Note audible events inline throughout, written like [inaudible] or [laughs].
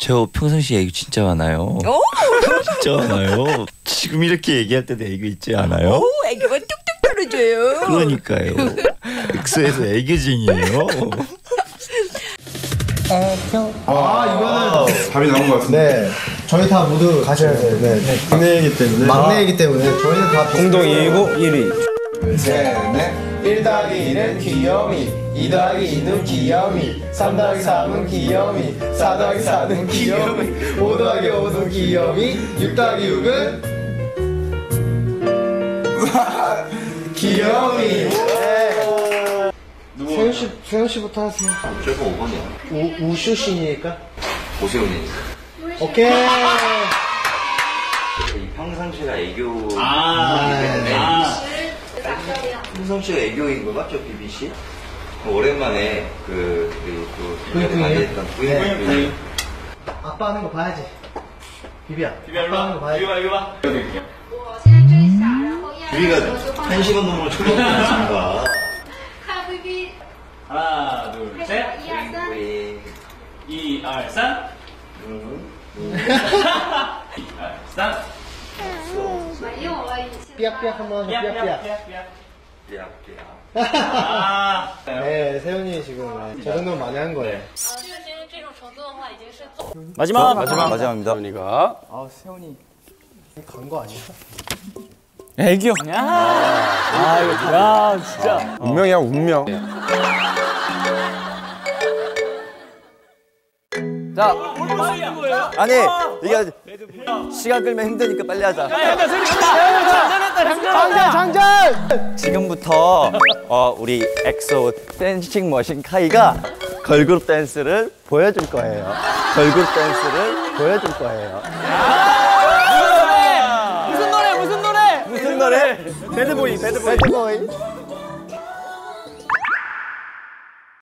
저 평상시에 애교 진짜 많아요. 오, [laughs] 진짜 많아요. 지금 이렇게 얘기할 때도 애교 있지 않아요? 오, 애교가 뚝뚝 떨어져요. 그러니까요. 엑소에서 애교쟁이에요. 아 이거는 답이 나온 것 같은데. 네. 저희 다 모두 가셔야 돼요. 네. 막내이기 때문에. 막내이기 때문에 저희는 다 공동이고 1위. 셋 넷 1 더하기 1은 귀요미 2 더하기 2는 귀요미 3 더하기 3은 귀요미 4 더하기 4는 귀요미 5 더하기 5는 귀요미 6 더하기 6은 귀요미 세훈 씨, 세훈 씨부터 하세요. 저거 5번이야. 우, 우슈신이니까. 오세훈이. 오케이. 평상시가 애교. 아. 한성 씨가 애교인 거 맞죠, BBC? 그 오랜만에 그 우리 또, 부인, 부인, 부인 부인. 아빠 하는 거 봐야지. 비비야. 비비야 일로 와. 봐야지. 비비야 일로 와. 비비가 한 시간 넘으로 초등학생인가. 하나 둘 셋. 2, 2, 2, 3. 2, 3. 삐약삐약 한번 삐약삐약. 삐약삐약. 아. 네, 세훈이 지금 네, 저 정도면 많이 한 거예요. 呃，这个其实这种程度的话，已经是走 마지막. 마지막 마지막입니다. 세훈이가 간 거 아니야? 애교. 야. 아, 이거 야, 진짜. 운명이야 운명. 자, 아니 이게 시간 끌면 힘드니까 빨리 하자. 장전, 장전! 지금부터 어, 우리 엑소 dancing machine 카이가 걸그룹 댄스를 보여줄 거예요. 걸그룹 댄스를 보여줄 거예요. 무슨 노래? 무슨 노래? 무슨 노래? 배드보이, 배드보이. 배드보이.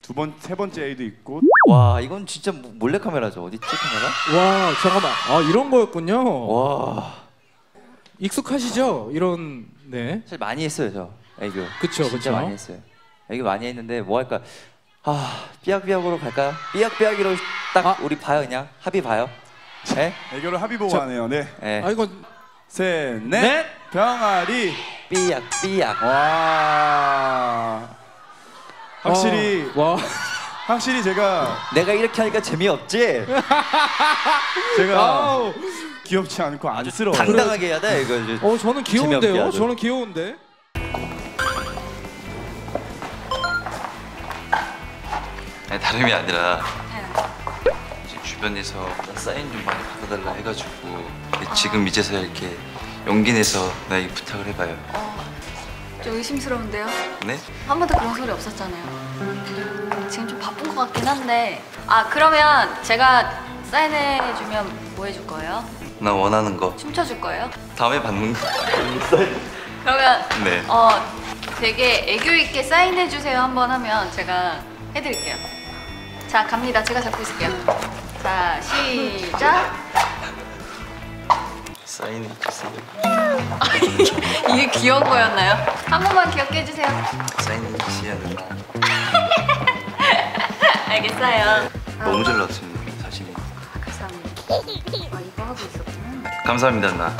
두 번 세 번째 A도 있고. 와 이건 진짜 모- 몰래 카메라죠. 어디 카메라? 와 잠깐만 아 이런 거였군요 와 익숙하시죠 이런 네 사실 많이 했어요 저 애교. 그쵸, 진짜 그쵸. 많이 했어요. 애교 많이 했는데 뭐 할까? 아 삐약삐약으로 갈까요? 삐약삐약으로 딱 아. 우리 봐요 그냥 합의 봐요. 네? 애교를 합의 보고 하네요. 네. 네. 아 이거 셋, 넷. 넷. 병아리. 삐약삐약. 와. 확실히 와 확실히 제가 내가 이렇게 하니까 재미없지? 제가 아우 귀엽지 않고 안쓰러워. 당당하게 해야 돼 이거. 이제. 어 저는 귀여운데요. 저는 귀여운데 아니, 다름이 아니라 이제 주변에서 사인 좀 많이 받아달라 해가지고 지금 이제서야 이렇게 용기 내서 나에게 부탁을 해봐요. 좀 의심스러운데요? 네? 한 번도 그런 소리 없었잖아요. 지금 좀 바쁜 것 같긴 한데. 아 그러면 제가 사인해주면 뭐 해줄 거예요? 나 원하는 거 춤춰줄 거예요? 다음에 받는 거. [laughs] 그러면 네. 어 되게 애교 있게 사인해 주세요 한번 하면 제가 해드릴게요. 자 갑니다. 제가 잡고 있을게요. 자 시작. 사인해 주세요. [laughs] 이게 귀여운 거였나요? 한 번만 해주세요. 사인해 주세요 누나. [laughs] 알겠어요. 너무 잘 나왔습니다 사진이. 감사합니다. 아 이거 하고 있었구나. 감사합니다 누나.